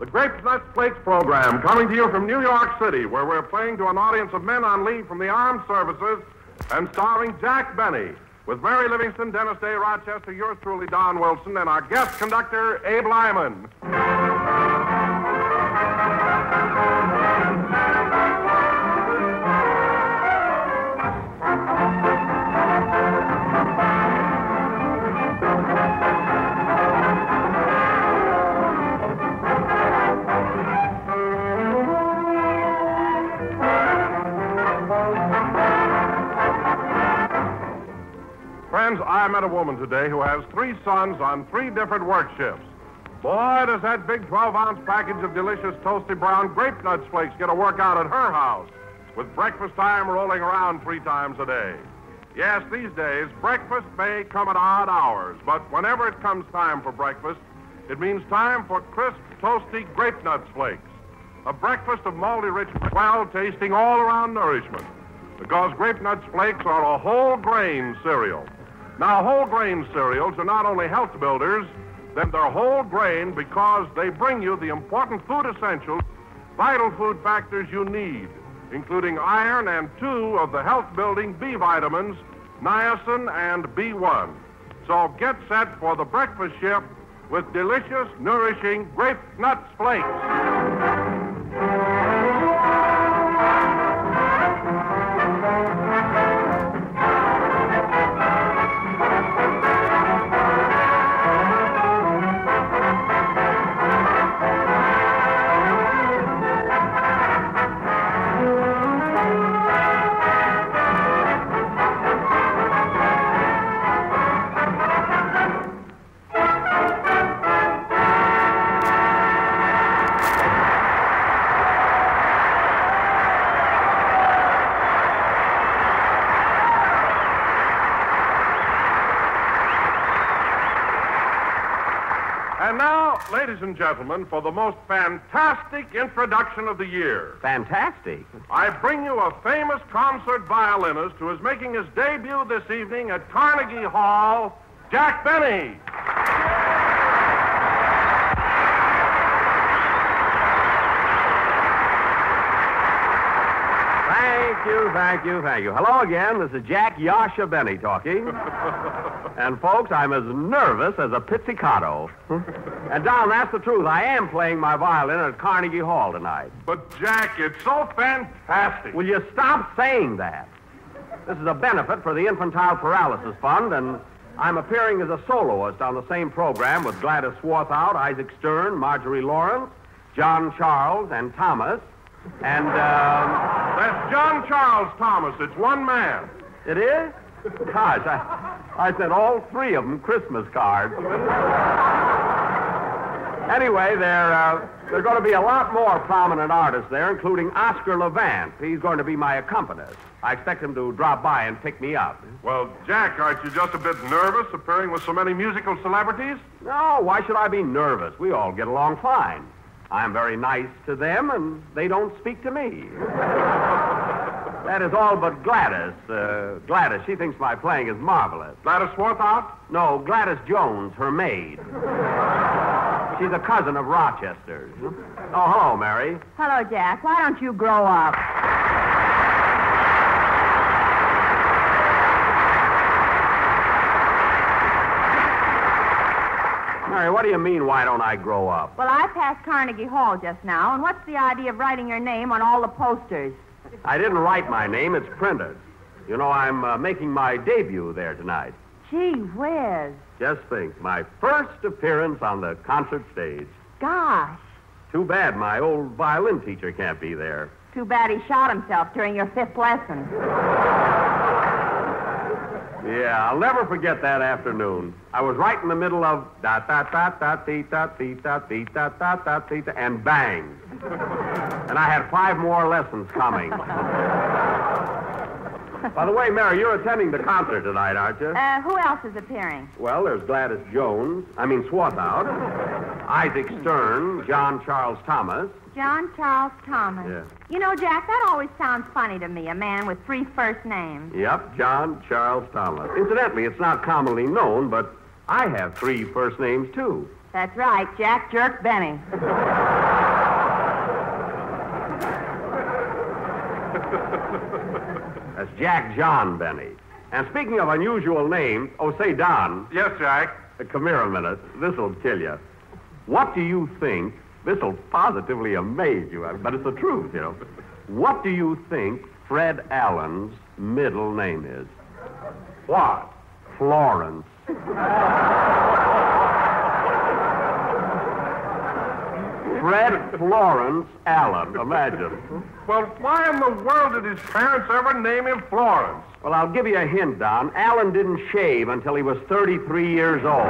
The Grape Nuts Flakes program coming to you from New York City, where we're playing to an audience of men on leave from the armed services and starring Jack Benny. With Mary Livingstone, Dennis Day, Rochester, yours truly, Don Wilson, and our guest conductor, Abe Lyman. Met a woman today who has three sons on three different work shifts. Boy, does that big 12 ounce package of delicious toasty brown grape nuts flakes get a workout at her house, with breakfast time rolling around three times a day. Yes, these days, breakfast may come at odd hours, but whenever it comes time for breakfast, it means time for crisp, toasty grape nuts flakes. A breakfast of malty rich, well tasting all around nourishment. Because grape nuts flakes are a whole grain cereal. Now, whole grain cereals are not only health builders, they're whole grain because they bring you the important food essentials, vital food factors you need, including iron and two of the health building B vitamins, niacin and B1. So get set for the breakfast shift with delicious, nourishing grape nuts flakes. And gentlemen, for the most fantastic introduction of the year, Fantastic. I bring you a famous concert violinist who is making his debut this evening at Carnegie Hall, Jack Benny. Thank you, thank you. Hello again. This is Jack Yasha Benny talking. and folks, I'm as nervous as a pizzicato. and Don, that's the truth. I am playing my violin at Carnegie Hall tonight. But, Jack, it's so fantastic. Will you stop saying that? This is a benefit for the Infantile Paralysis Fund, and I'm appearing as a soloist on the same program with Gladys Swarthout, Isaac Stern, Marjorie Lawrence, John Charles, and Thomas. And, um, That's John Charles Thomas. It's one man. it is? Gosh, I, I sent all three of them Christmas cards. anyway, there, uh, there are going to be a lot more prominent artists there, including Oscar Levant. He's going to be my accompanist. I expect him to drop by and pick me up. Well, Jack, aren't you just a bit nervous appearing with so many musical celebrities? No, why should I be nervous? We all get along fine. I'm very nice to them, and they don't speak to me. that is all but Gladys. Uh, Gladys, she thinks my playing is marvelous. Gladys Swarthout? No, Gladys Jones, her maid. She's a cousin of Rochester's. Oh, hello, Mary. Hello, Jack. Why don't you grow up? Mary, what do you mean, why don't I grow up? Well, I passed Carnegie Hall just now, and what's the idea of writing your name on all the posters? I didn't write my name, it's printed. You know, I'm uh, making my debut there tonight. Gee whiz. Just think, my first appearance on the concert stage. Gosh. Too bad my old violin teacher can't be there. Too bad he shot himself during your fifth lesson. Yeah, I'll never forget that afternoon. I was right in the middle of da da da da dee da dee da dee da da da da, and bang. and I had five more lessons coming. By the way, Mary, you're attending the concert tonight, aren't you? Uh, who else is appearing? Well, there's Gladys Jones, I mean Swarthout, Isaac Stern, John Charles Thomas. John Charles Thomas. Yeah. You know, Jack, that always sounds funny to me, a man with three first names. Yep, John Charles Thomas. Incidentally, it's not commonly known, but I have three first names, too. That's right, Jack Jerk Benny. That's Jack John Benny. And speaking of unusual names, oh, say, Don, Yes, Jack. uh, come here a minute. This'll kill you. What do you think? This'll positively amaze you, but it's the truth, you know. What do you think Fred Allen's middle name is? What? Florence. Fred Florence Allen. Imagine. Well, why in the world did his parents ever name him Florence? Well, I'll give you a hint, Don. Allen didn't shave until he was 33 years old.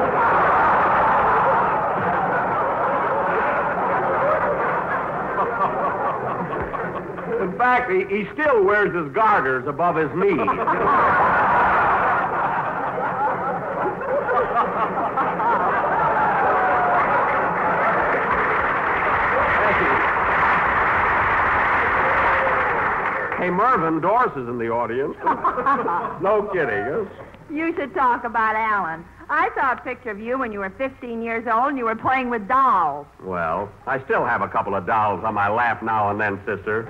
In fact, he, he still wears his garters above his knees. Hey, Mervyn Doris is in the audience. no kidding. Huh? You should talk about Allen. I saw a picture of you when you were 15 years old and you were playing with dolls. Well, I still have a couple of dolls on my lap now and then, sister.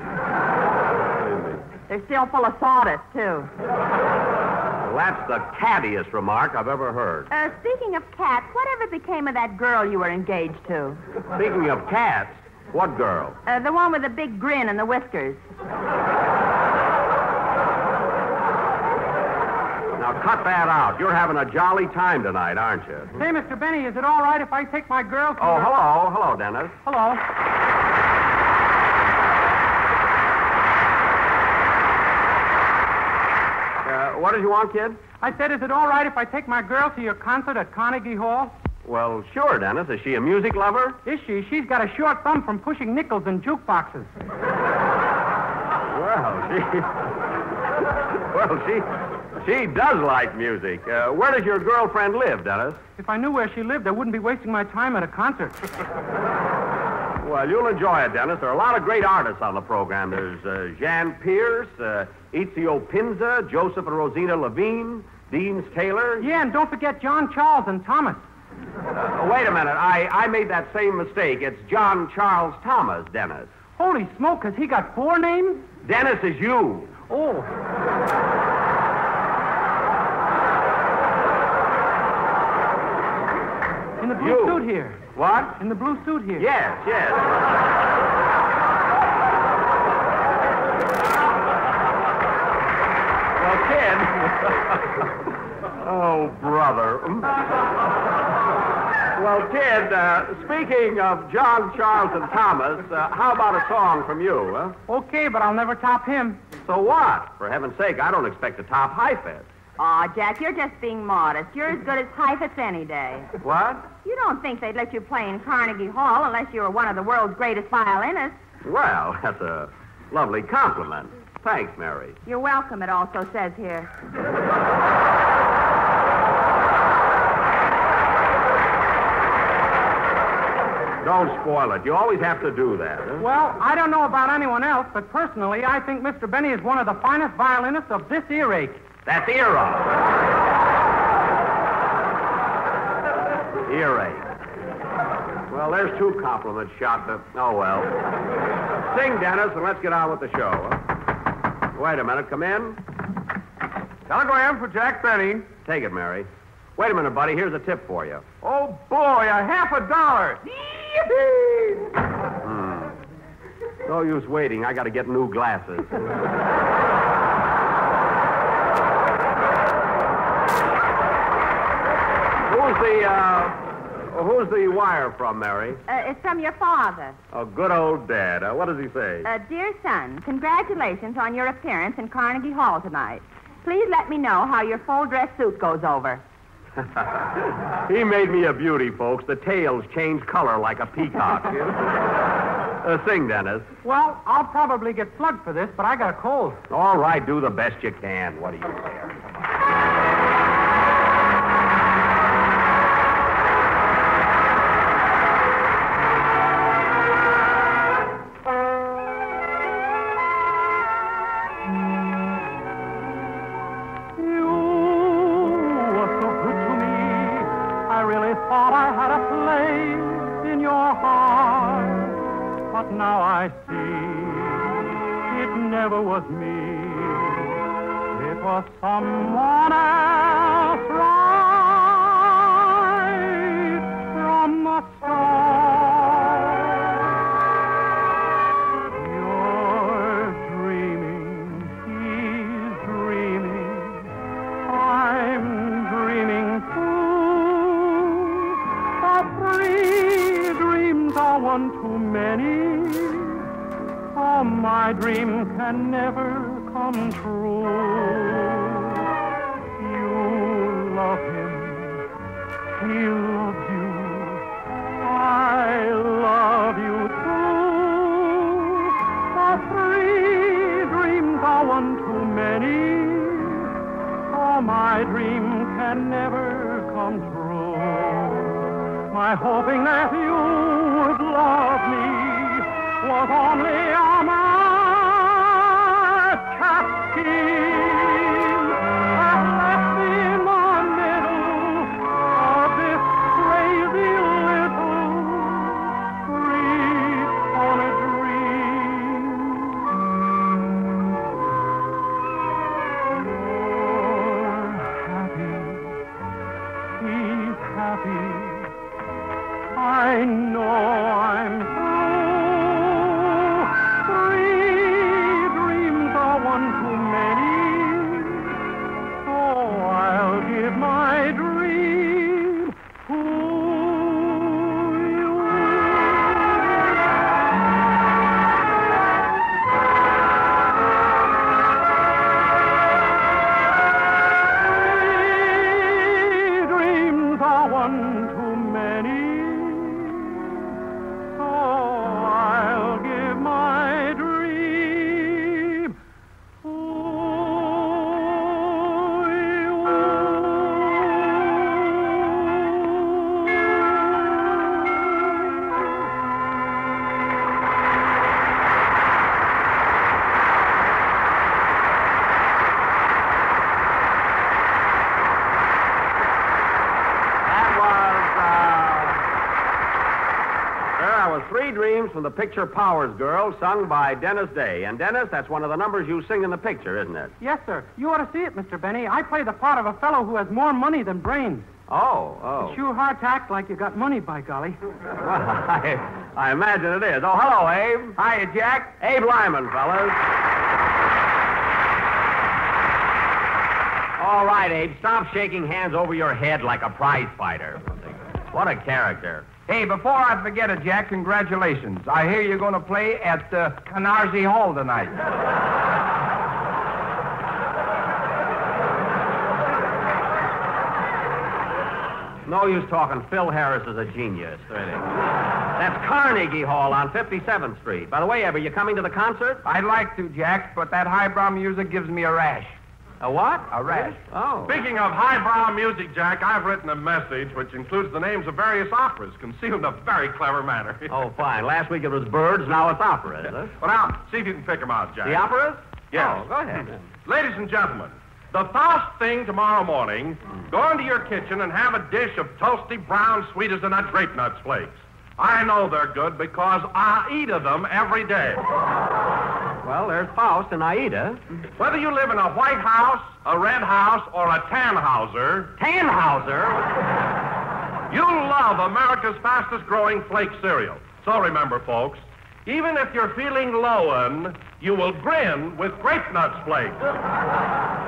They're still full of sawdust, too. Well, that's the cattiest remark I've ever heard. Uh, speaking of cats, whatever became of that girl you were engaged to? Speaking of cats, what girl? Uh, the one with the big grin and the whiskers. Now, cut that out. You're having a jolly time tonight, aren't you? Say, Mr. Benny, is it all right if I take my girl to Oh, your- hello. Hello, Dennis. Hello. Uh, what did you want, kid? I said, is it all right if I take my girl to your concert at Carnegie Hall? Well, sure, Dennis. Is she a music lover? Is she? She's got a short thumb from pushing nickels in jukeboxes. Well, she. well, she. She does like music. Uh, where does your girlfriend live, Dennis? If I knew where she lived, I wouldn't be wasting my time at a concert. Well, you'll enjoy it, Dennis. There are a lot of great artists on the program. There's uh, Jan Peerce, uh, Ezio Pinza, Joseph and Rosina Lhévinne, Deems Taylor. Yeah, and don't forget John Charles and Thomas. Uh, wait a minute. I, I made that same mistake. It's John Charles Thomas, Dennis. Holy smoke, has he got four names? Dennis is you. Oh. In the blue You. suit here. What? In the blue suit here. Yes, yes. well, kid. oh, brother. well, kid, uh, speaking of John, Charles, and Thomas, uh, how about a song from you, huh? Okay, but I'll never top him. So what? For heaven's sake, I don't expect to top Heifetz. Aw, Jack, you're just being modest. You're as good as Heifetz any day. What? You don't think they'd let you play in Carnegie Hall unless you were one of the world's greatest violinists. Well, that's a lovely compliment. Thanks, Mary. You're welcome, it also says here. Don't spoil it. You always have to do that. Huh? Well, I don't know about anyone else, but personally, I think Mr. Benny is one of the finest violinists of this earache. That's era. Earache. Well, there's two compliments shot to. Oh, well. Sing, Dennis, and let's get on with the show. huh? Wait a minute. Come in. Telegram for Jack Benny. Take it, Mary. Wait a minute, buddy. Here's a tip for you. Oh, boy, a half a dollar. Yippee! Hmm. No use waiting. I got to get new glasses. who's the uh, who's the wire from, Mary? Uh, it's from your father. Oh, good old dad. Uh, what does he say? Uh, dear son, congratulations on your appearance in Carnegie Hall tonight. Please let me know how your full dress suit goes over. he made me a beauty, folks. The tails change color like a peacock. uh, sing, Dennis. Well, I'll probably get slugged for this, but I got a cold. All right, do the best you can. What do you care? The picture Powers Girl, sung by Dennis Day. And, Dennis, that's one of the numbers you sing in the picture, isn't it? Yes, sir. You ought to see it, Mr. Benny. I play the part of a fellow who has more money than brains. Oh, oh. Sure hard to act like you got money, by golly. Well, I, I imagine it is. Oh, hello, Abe. Hiya, Jack. Abe Lyman, fellas. All right, Abe, stop shaking hands over your head like a prize fighter. What a character. Hey, before I forget it, Jack, congratulations. I hear you're going to play at uh, Canarsie Hall tonight. No use talking. Phil Harris is a genius, really. That's Carnegie Hall on 57th Street. By the way, are you coming to the concert? I'd like to, Jack, but that highbrow music gives me a rash. A what? A rash. Oh. Speaking of highbrow music, Jack, I've written a message which includes the names of various operas, concealed in a very clever manner. Oh, fine. Last week it was birds, now it's operas. it? Well, now, see if you can pick them out, Jack. The operas? Yes. Oh, go ahead. Ladies and gentlemen, the first thing tomorrow morning, go into your kitchen and have a dish of toasty brown sweet as a nut grape nuts flakes. I know they're good because I eat of them every day. Well, there's Faust and Aida. Whether you live in a White House, a Red House, or a Tannhauser, Tannhauser? you'll love America's fastest growing flake cereal. So remember, folks, even if you're feeling lowin', you will grin with grape nuts flakes.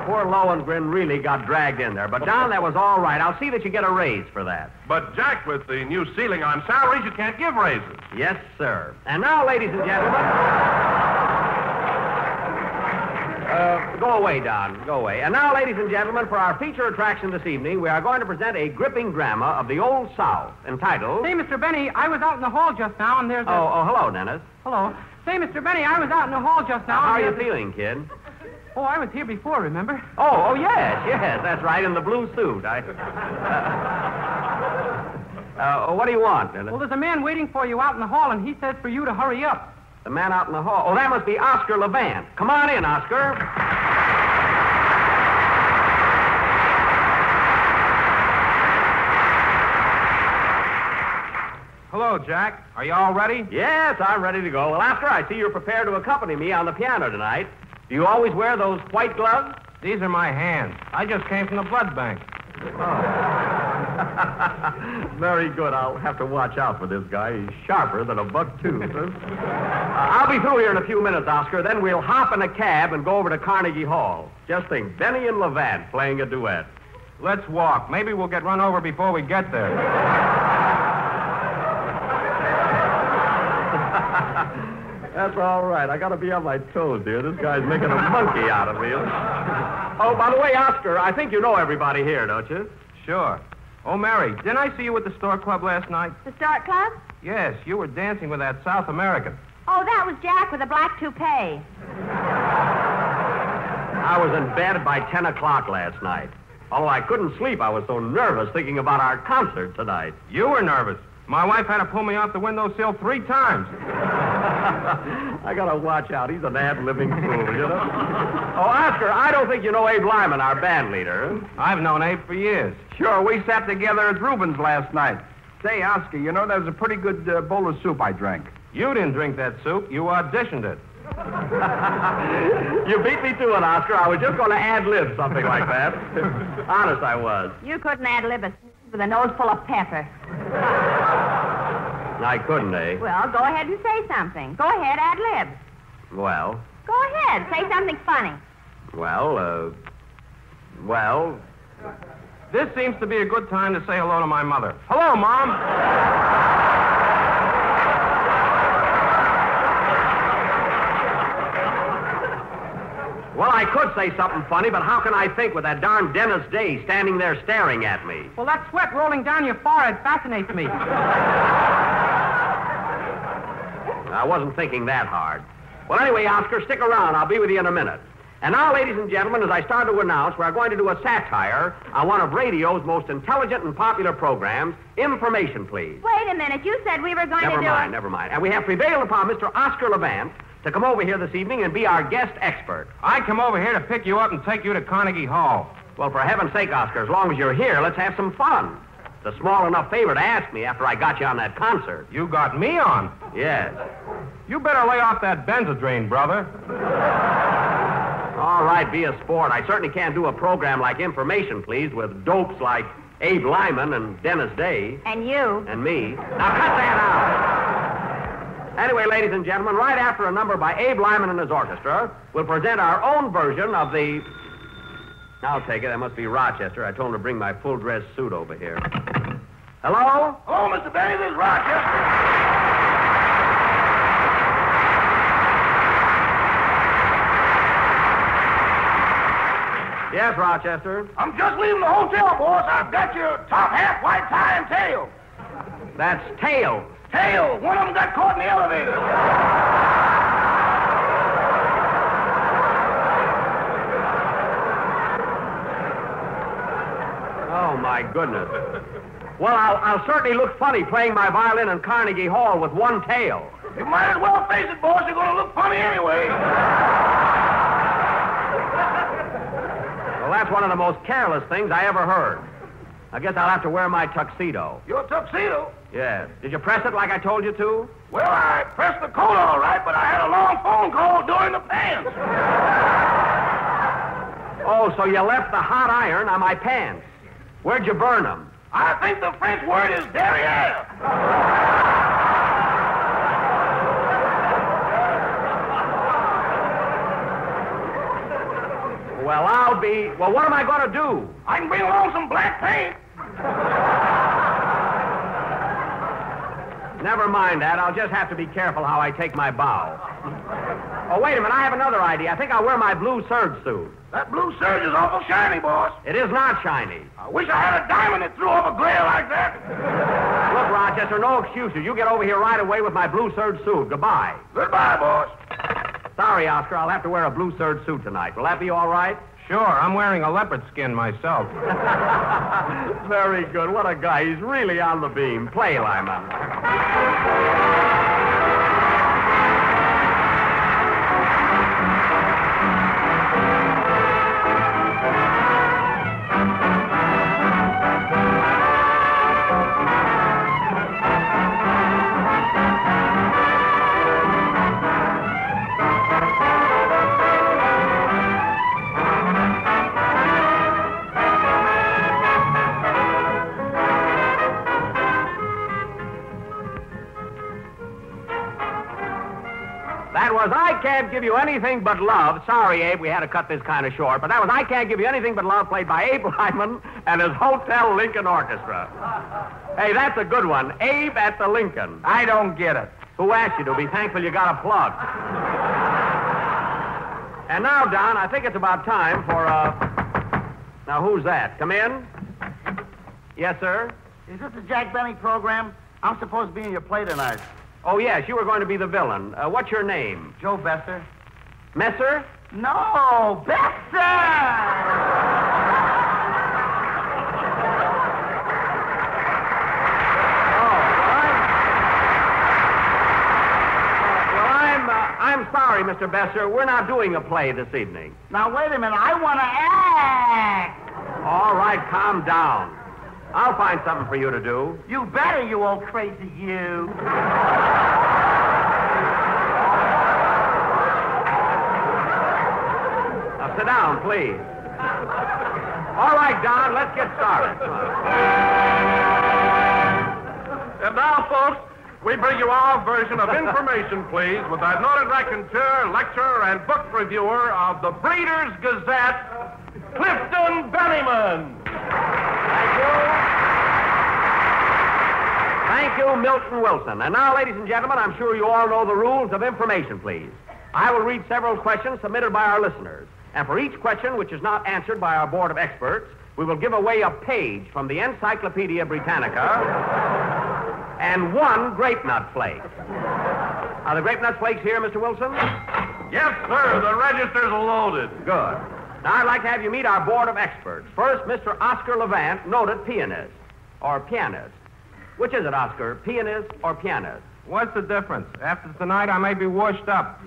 Poor Lohengrin really got dragged in there. But, Don, that was all right. I'll see that you get a raise for that. But, Jack, with the new ceiling on salaries, you can't give raises. Yes, sir. And now, ladies and gentlemen. Uh, go away, Don. Go away. And now, ladies and gentlemen, for our feature attraction this evening, we are going to present a gripping drama of the Old South entitled. Say, Mr. Benny, I was out in the hall just now, and there's a... Oh, oh, hello, Dennis. Hello. Say, Mr. Benny, I was out in the hall just now. How are you feeling, kid? Oh, I was here before, remember? Oh, oh, yes, yes, that's right, in the blue suit. I. Uh, uh, what do you want, Dennis? Well, there's a man waiting for you out in the hall, and he says for you to hurry up. The man out in the hall. Oh, that must be Oscar Levant. Come on in, Oscar. Hello, Jack. Are you all ready? Yes, I'm ready to go. Well, Oscar, I see you're prepared to accompany me on the piano tonight. Do you always wear those white gloves? These are my hands. I just came from the blood bank. Oh. Very good. I'll have to watch out for this guy. He's sharper than a buck tooth. uh, I'll be through here in a few minutes, Oscar. Then we'll hop in a cab and go over to Carnegie Hall. Just think, Benny and Levant playing a duet. Let's walk. Maybe we'll get run over before we get there. That's all right. I got to be on my toes, dear. This guy's making a monkey out of me. oh, by the way, Oscar, I think you know everybody here, don't you? Sure. Oh, Mary, didn't I see you at the Stork Club last night? The Stork Club? Yes, you were dancing with that South American. Oh, that was Jack with a black toupee. I was in bed by 10 o'clock last night. Although I couldn't sleep, I was so nervous thinking about our concert tonight. You were nervous. My wife had to pull me off the windowsill three times. I gotta watch out. He's an ad-libbing fool, you know? oh, Oscar, I don't think you know Abe Lyman, our band leader. I've known Abe for years. Sure, we sat together at Reuben's last night. Say, Oscar, you know, that was a pretty good uh, bowl of soup I drank. You didn't drink that soup. You auditioned it. you beat me to it, Oscar. I was just going to ad-lib something like that. Honest, I was. You couldn't ad lib a with a nose full of pepper. I couldn't, eh? Well, go ahead and say something. Go ahead, ad lib. Well, Go ahead, say something funny. well, uh, well, This seems to be a good time to say hello to my mother. Hello, Mom. well, I could say something funny, but how can I think with that darn Dennis Day standing there staring at me? Well, that sweat rolling down your forehead fascinates me. I wasn't thinking that hard. Well, anyway, Oscar, stick around. I'll be with you in a minute. And now, ladies and gentlemen, as I start to announce, we're going to do a satire on one of radio's most intelligent and popular programs, Information, Please. Wait a minute. You said we were going Never to do Never mind, it. never mind. And we have prevailed upon Mr. Oscar Levant to come over here this evening and be our guest expert. I come over here to pick you up and take you to Carnegie Hall. Well, for heaven's sake, Oscar, as long as you're here, let's have some fun. It's a small enough favor to ask me after I got you on that concert. You got me on. Yes. You better lay off that Benzedrine, brother. All right, be a sport. I certainly can't do a program like Information, Please, with dopes like Abe Lyman and Dennis Day And you. and me. Now, cut that out. Anyway, ladies and gentlemen, right after a number by Abe Lyman and his orchestra, we'll present our own version of the. I'll take it. That must be Rochester. I told him to bring my full dress suit over here. Hello? Oh, Mr. Benny, this is Rochester. Yes, Rochester. I'm just leaving the hotel, boss. I've got your top hat, white tie, and tail. That's tail. Tail. One of them got caught in the elevator. Oh, my goodness. Well, I'll, I'll certainly look funny playing my violin in Carnegie Hall with one tail. You might as well face it, boss. You're going to look funny anyway. Well, that's one of the most careless things I ever heard. I guess I'll have to wear my tuxedo. Your tuxedo. Yes. Did you press it like I told you to? Well, I pressed the coat all right, but I had a long phone call during the pants. Oh, so you left the hot iron on my pants. Where'd you burn them? I think the French word is derriere. Well, I'll be. Well, what am I going to do? I can bring along some black paint. Never mind that. I'll just have to be careful how I take my bow. Oh, wait a minute. I have another idea. I think I'll wear my blue serge suit. That blue serge is awful shiny, boss. It is not shiny. I wish I had a diamond that threw off a glare like that. Look, Rochester, no excuses. You get over here right away with my blue serge suit. Goodbye. Goodbye, boss. Sorry, Oscar. I'll have to wear a blue serge suit tonight. Will that be all right? Sure, I'm wearing a leopard skin myself. Very good. What a guy. He's really on the beam. Play, Lyman. Give You Anything But Love. Sorry, Abe, we had to cut this kind of short, but that was I Can't Give You Anything But Love, played by Abe Lyman and his Hotel Lincoln Orchestra. Hey, that's a good one. Abe at the Lincoln. I don't get it. Who asked you to? Be thankful you got a plug. And now, Don, I think it's about time for, uh. Now, who's that? Come in. Yes, sir? Is this the Jack Benny program? I'm supposed to be in your play tonight. Oh, yes, you were going to be the villain. Uh, what's your name? Joe Besser. Messer? No, Besser! Well, I'm, uh, I'm sorry, Mr. Besser. We're not doing a play this evening. Now, wait a minute. I want to act. All right, calm down. I'll find something for you to do. You better, you old crazy you. Sit down, please. All right, Don, let's get started. And now, folks, we bring you our version of Information Please with our noted raconteur, lecturer, and book reviewer of the Breeders' Gazette, Clifton Bennyman. Thank you. Thank you, Milton Wilson. And now, ladies and gentlemen, I'm sure you all know the rules of information, please. I will read several questions submitted by our listeners. And for each question which is not answered by our board of experts, we will give away a page from the Encyclopedia Britannica and one grape nut flake. Are the grape nut flakes here, Mr. Wilson? Yes, sir, the register's loaded. Good. Now, I'd like to have you meet our board of experts. First, Mr. Oscar Levant, noted pianist. Or pianist. Which is it, Oscar? Pianist or pianist? What's the difference? After tonight, I may be washed up.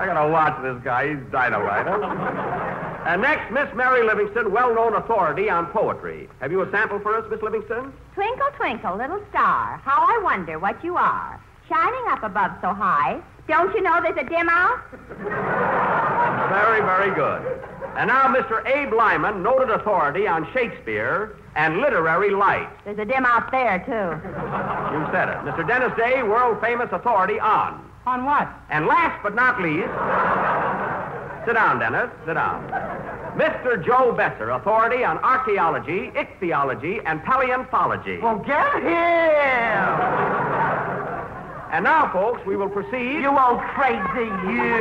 I gotta watch this guy. He's dynamite. Huh? and next, Miss Mary Livingstone, well-known authority on poetry. Have you a sample for us, Miss Livingstone? Twinkle, twinkle, little star, how I wonder what you are. Shining up above so high, don't you know there's a dim out? Very, very good. And now, Mr. Abe Lyman, noted authority on Shakespeare and literary light. There's a dim out there, too. You said it. Mr. Dennis Day, world-famous authority on. On what? And last but not least, sit down, Dennis. Sit down. Mr. Joe Besser, authority on archaeology, ichthyology, and paleontology. Well, get him! And now, folks, we will proceed. You old crazy you.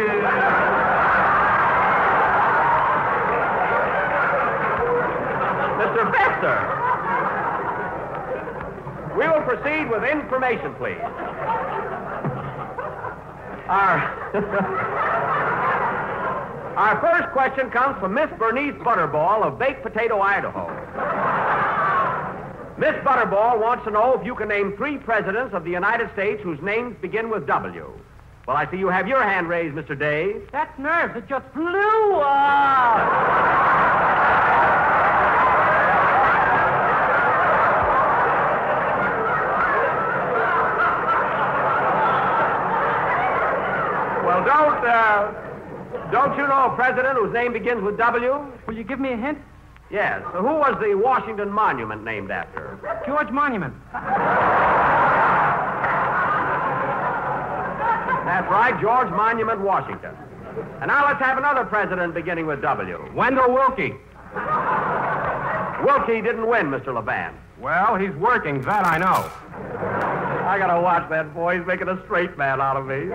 Mr. Besser. We will proceed with information, please. Our, ah. Our first question comes from Miss Bernice Butterball of Baked Potato, Idaho. Miss Butterball wants to know if you can name three presidents of the United States whose names begin with W. Well, I see you have your hand raised, Mr. Day. That's nerves. It just blew up. Well, don't, uh, don't you know a president whose name begins with W? Will you give me a hint? Yes. So who was the Washington Monument named after? George Monument. That's right, George Monument, Washington. And now let's have another president beginning with W. Wendell Willkie. Wilkie didn't win, Mr. Levant. Well, he's working, that I know. I gotta watch that boy. He's making a straight man out of me.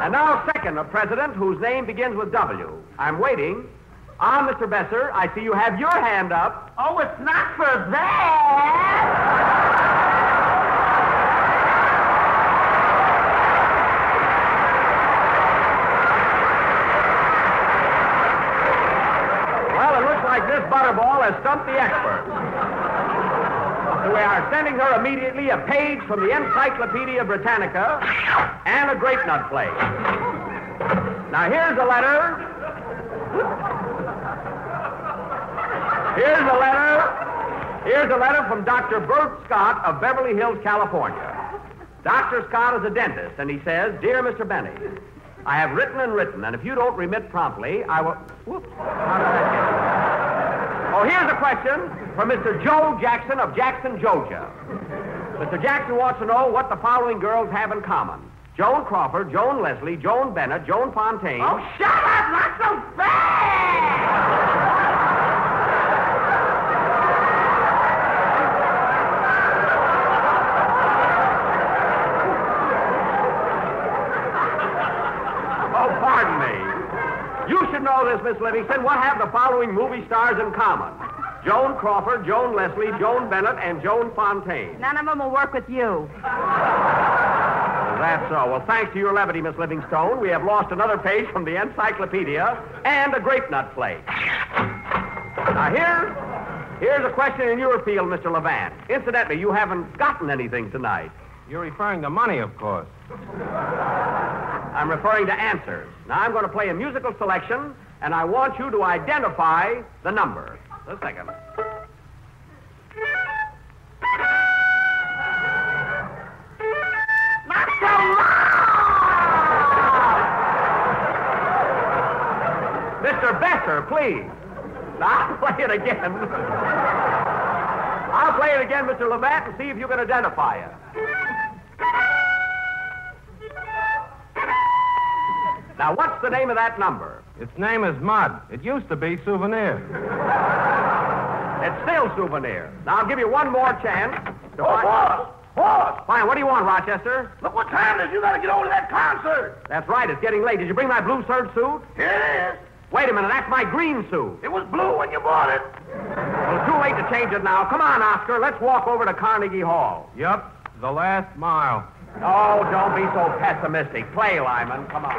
And now, second, a president whose name begins with W. I'm waiting. Ah, Mr. Besser, I see you have your hand up. Oh, it's not for that. Well, it looks like this butterball has stumped the expert. Sending her immediately a page from the Encyclopedia Britannica and a grape nut flake. Now, here's a letter. Here's a letter. Here's a letter from Dr. Bert Scott of Beverly Hills, California. Dr. Scott is a dentist, and he says, Dear Mr. Benny, I have written and written, and if you don't remit promptly, I will. Whoops. How did that get? Oh, here's a question from Mr. Joe Jackson of Jackson, Georgia. Mr. Jackson wants to know what the following girls have in common Joan Crawford, Joan Leslie, Joan Bennett, Joan Fontaine. Oh, shut up! Not so fast! Oh, pardon me. You should know this, Miss Livingstone. What have the following movie stars in common? Joan Crawford, Joan Leslie, Joan Bennett, and Joan Fontaine. None of them will work with you. That's so. Well, thanks to your levity, Miss Livingstone, we have lost another page from the encyclopedia and a grape nut flake. Now, here, here's a question in your field, Mr. Levant. Incidentally, you haven't gotten anything tonight. You're referring to money, of course. I'm referring to answers. Now, I'm going to play a musical selection, and I want you to identify the number. A second. Mr. Besser, please. Now, I'll play it again. I'll play it again, Mr. Levant, and see if you can identify it. Now, what's the name of that number? Its name is Mud. It used to be Souvenir. It's still Souvenir. Now, I'll give you one more chance. To Oh, find- boss! Boss! Fine, what do you want, Rochester? Look what time it is. You gotta get over to that concert. That's right, it's getting late. Did you bring my blue serge suit? Here it is. Wait a minute, that's my green suit. It was blue when you bought it. Well, it's too late to change it now. Come on, Oscar, let's walk over to Carnegie Hall. Yup, the last mile. Oh, don't be so pessimistic. Play, Lyman. Come on.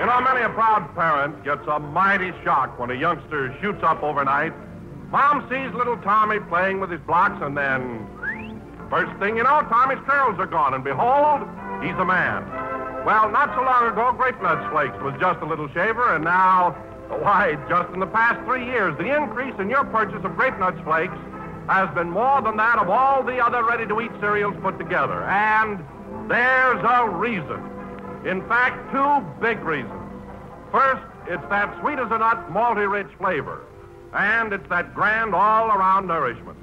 You know, many a proud parent gets a mighty shock when a youngster shoots up overnight. Mom sees little Tommy playing with his blocks, and then, first thing you know, Tommy's curls are gone, and behold, he's a man. Well, not so long ago, Grape Nuts Flakes was just a little shaver, and now, why, just in the past three years, the increase in your purchase of Grape Nuts Flakes has been more than that of all the other ready to eat cereals put together. And there's a reason. In fact, two big reasons. First, it's that sweet as a nut, malty rich flavor. And it's that grand all around nourishment.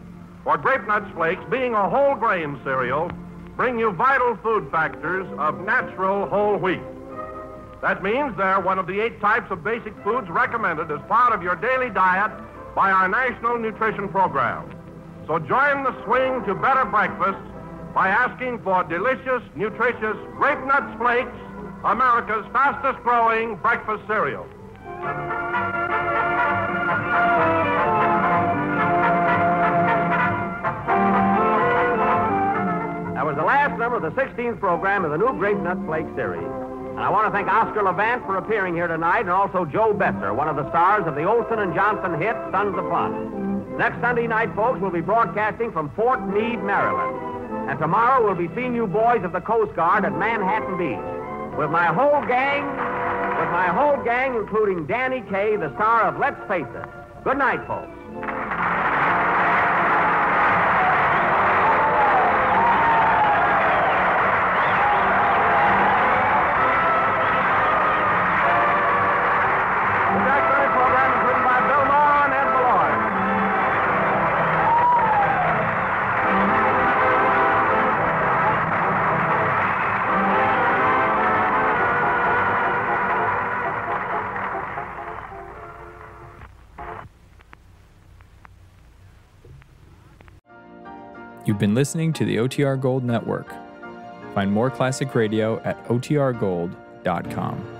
For Grape Nuts Flakes, being a whole grain cereal, bring you vital food factors of natural whole wheat. That means they're one of the eight types of basic foods recommended as part of your daily diet by our National Nutrition Program. So join the swing to better breakfast by asking for delicious, nutritious Grape Nuts Flakes, America's fastest growing breakfast cereal. The 16th program of the new Grape Nut Flake series. And I want to thank Oscar Levant for appearing here tonight, and also Joe Besser, one of the stars of the Olsen and Johnson hit Sons of Fun. Next Sunday night, folks, we'll be broadcasting from Fort Meade, Maryland. And tomorrow we'll be seeing you boys of the Coast Guard at Manhattan Beach. With my whole gang, with my whole gang, including Danny Kaye, the star of Let's Face It. Good night, folks. You've been listening to the OTR Gold Network. Find more classic radio at otrgold.com.